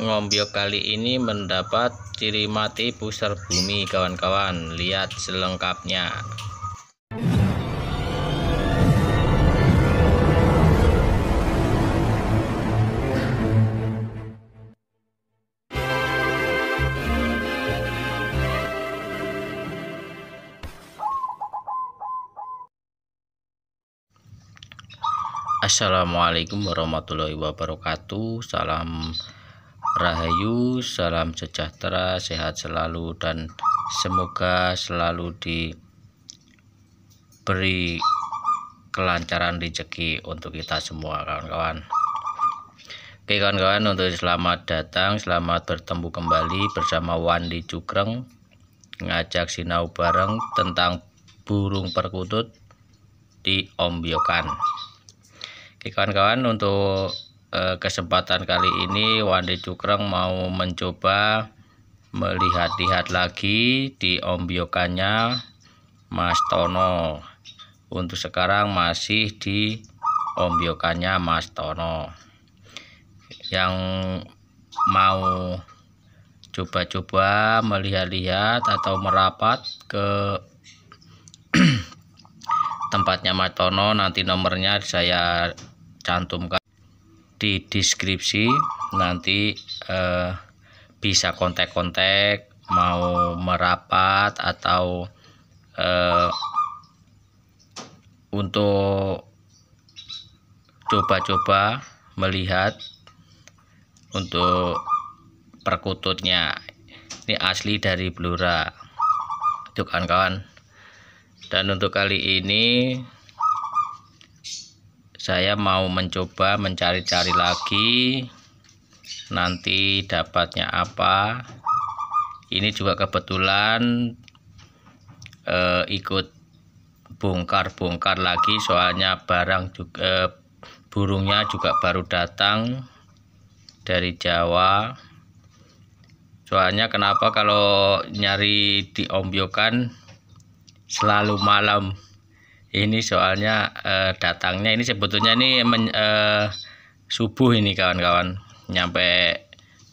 ngombyok kali ini mendapat ciri mati pusar bumi kawan-kawan. Lihat selengkapnya. Assalamualaikum warahmatullahi wabarakatuh. Salam Rahayu Salam sejahtera Sehat selalu dan Semoga selalu diberi Kelancaran rezeki Untuk kita semua kawan-kawan. Oke kawan-kawan Untuk selamat datang Selamat bertemu kembali Bersama Wandi Cukreng Ngajak sinau bareng Tentang burung perkutut di Ombyokan. Oke kawan-kawan untuk eh, kesempatan kali ini Wandi Cukreng mau mencoba melihat-lihat lagi di ombyokannya Mas Tono. Untuk sekarang masih di ombyokannya Mas Tono. Yang mau coba-coba melihat-lihat atau merapat ke tempatnya Mas Tono nanti nomornya saya cantumkan di deskripsi nanti eh, bisa kontak-kontak mau merapat atau eh, untuk coba-coba melihat untuk perkututnya. Ini asli dari Blora. Itu kan kawan. Dan untuk kali ini saya mau mencoba mencari-cari lagi. Nanti dapatnya apa? Ini juga kebetulan eh, ikut bongkar-bongkar lagi. Soalnya barang juga eh, burungnya juga baru datang dari Jawa. Soalnya kenapa kalau nyari di ombyokan selalu malam ini soalnya eh, datangnya ini sebetulnya ini men, eh, subuh ini kawan-kawan. Nyampe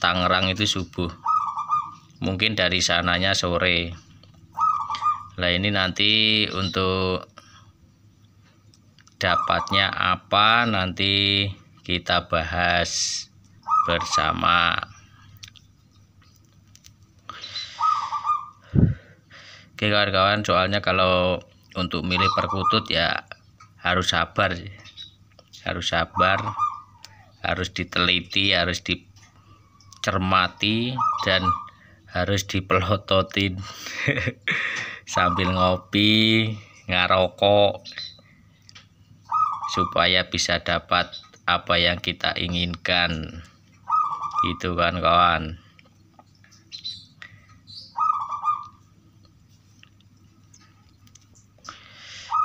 Tangerang itu subuh. Mungkin dari sananya sore. Lah ini nanti untuk dapatnya apa nanti kita bahas bersama. Oke kawan-kawan soalnya kalau untuk milih perkutut ya harus sabar harus sabar harus diteliti harus dicermati dan harus dipelototin sambil ngopi ngarokok supaya bisa dapat apa yang kita inginkan. Gitu kan kawan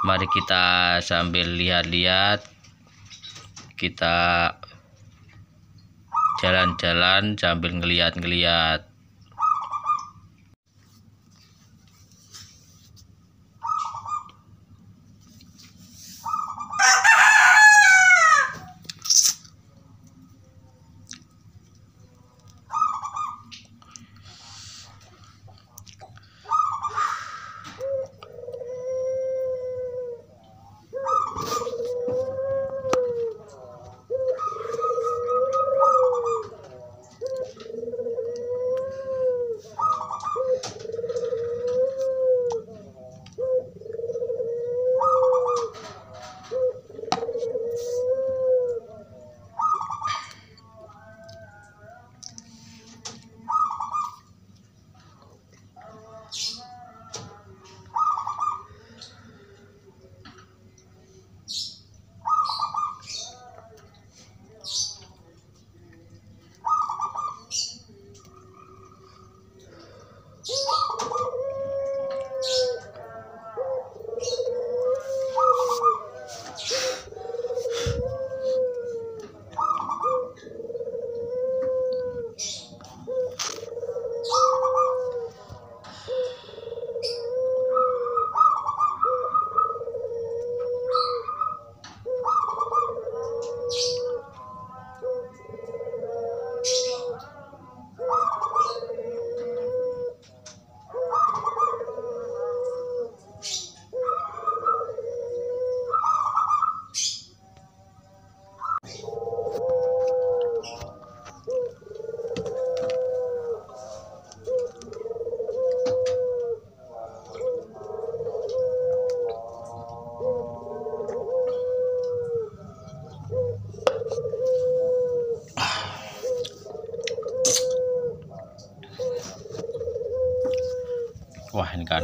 mari kita sambil lihat-lihat kita jalan-jalan sambil ngeliat-ngeliat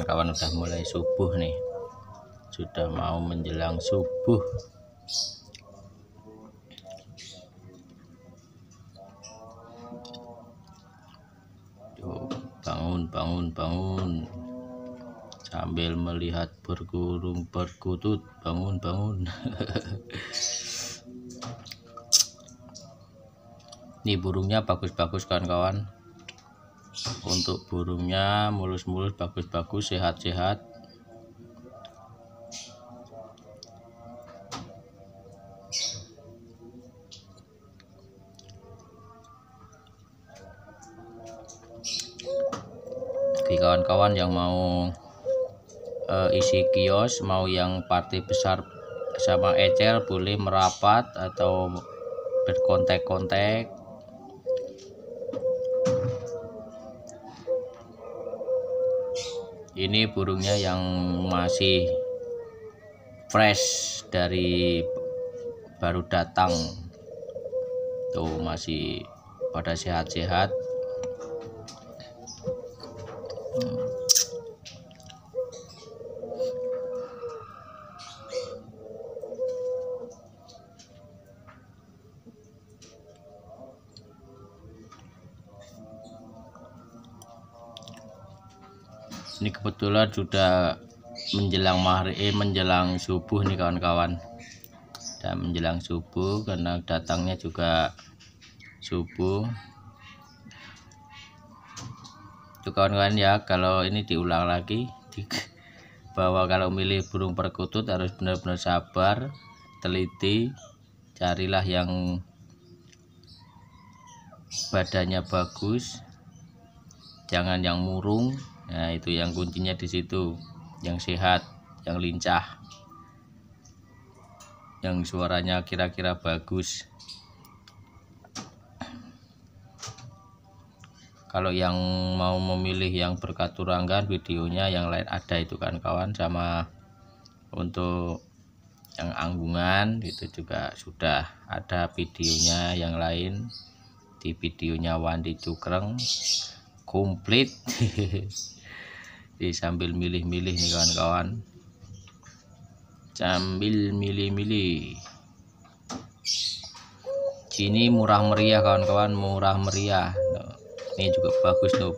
kawan-kawan udah mulai subuh nih sudah mau menjelang subuh. Bangun bangun bangun. Sambil melihat bergurung berkutut bangun bangun. Ini burungnya bagus-bagus kawan-kawan untuk burungnya mulus-mulus bagus-bagus sehat-sehat. Kawan-kawan yang mau uh, isi kios mau yang party besar sama ecer boleh merapat atau berkontak-kontak ini burungnya yang masih fresh dari baru datang. Tuh masih pada sehat-sehat. Ini kebetulan sudah menjelang maghrib eh, menjelang subuh nih kawan-kawan. Dan menjelang subuh karena datangnya juga subuh. Itu kawan-kawan ya kalau ini diulang lagi bahwa kalau milih burung perkutut harus benar-benar sabar teliti carilah yang badannya bagus jangan yang murung Nah, itu yang kuncinya di situ. Yang sehat, yang lincah. Yang suaranya kira-kira bagus. Kalau yang mau memilih yang berkaturanggan videonya yang lain ada itu kan kawan sama untuk yang anggungan itu juga sudah ada videonya yang lain di videonya Wandi Cukreng komplit Jadi sambil milih-milih nih kawan-kawan. Sambil milih-milih. Sini murah meriah kawan-kawan, murah meriah. Ini juga bagus tuh.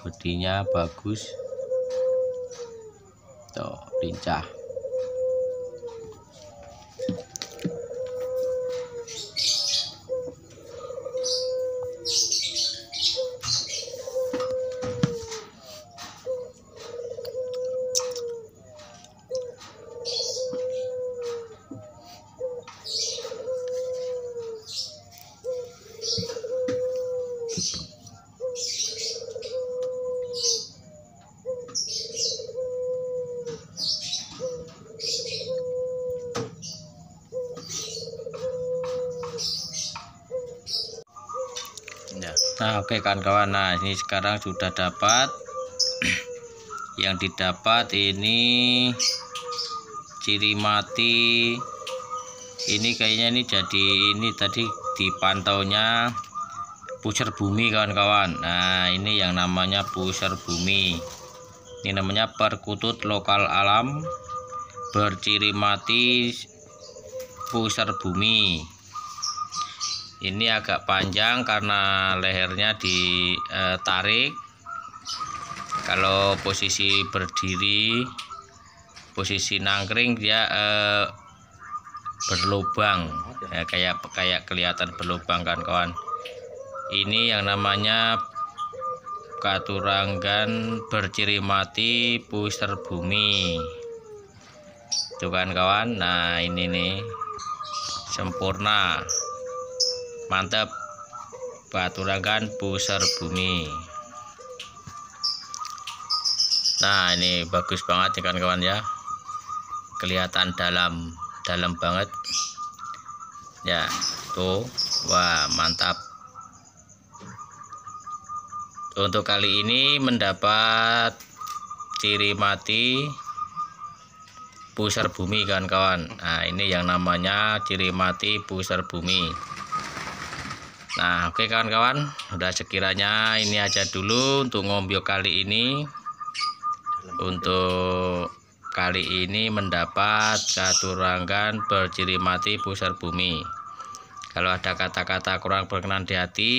Bodinya bagus. Tuh, lincah. Nah oke okay, kawan-kawan. Nah ini sekarang sudah dapat. Yang didapat ini ciri mati. Ini kayaknya ini jadi ini tadi dipantaunya pusar bumi kawan-kawan. Nah ini yang namanya pusar bumi. Ini namanya perkutut lokal alam berciri mati pusar bumi ini agak panjang karena lehernya ditarik. Kalau posisi berdiri posisi nangkring dia eh, berlubang. Ya, kayak kayak kelihatan berlubang kan kawan. Ini yang namanya katuranggan berciri mati puster bumi itu kan kawan? Nah ini nih. Sempurna mantap baturangan pusar bumi. Nah ini bagus banget ya kawan-kawan ya. Kelihatan dalam dalam banget. Ya tuh wah mantap. Untuk kali ini mendapat ciri mati pusar bumi kan kawan nah ini yang namanya ciri mati pusar bumi Nah oke kawan-kawan. Udah sekiranya ini aja dulu untuk ngombio kali ini. Untuk kali ini mendapat katurangan berciri mati pusar bumi. Kalau ada kata-kata kurang berkenan di hati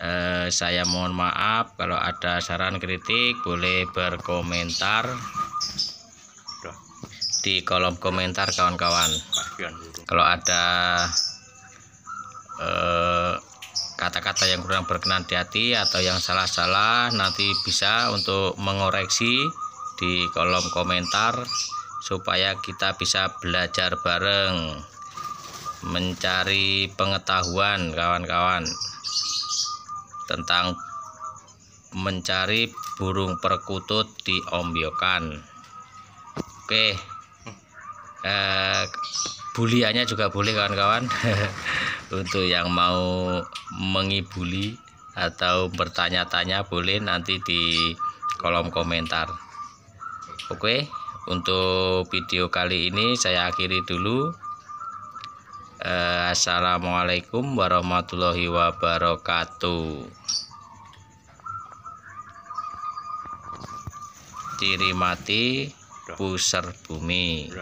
eh, saya mohon maaf. Kalau ada saran kritik boleh berkomentar di kolom komentar kawan-kawan. Kalau ada eh, kata-kata yang kurang berkenan di hati atau yang salah-salah nanti bisa untuk mengoreksi di kolom komentar supaya kita bisa belajar bareng mencari pengetahuan kawan-kawan tentang mencari burung perkutut di ombyokan oke. Eh, buliannya juga boleh kawan-kawan untuk yang mau mengibuli atau bertanya-tanya boleh nanti di kolom komentar. Oke untuk video kali ini saya akhiri dulu. Eh, Assalamualaikum warahmatullahi wabarakatuh. Ciri mati pusar bumi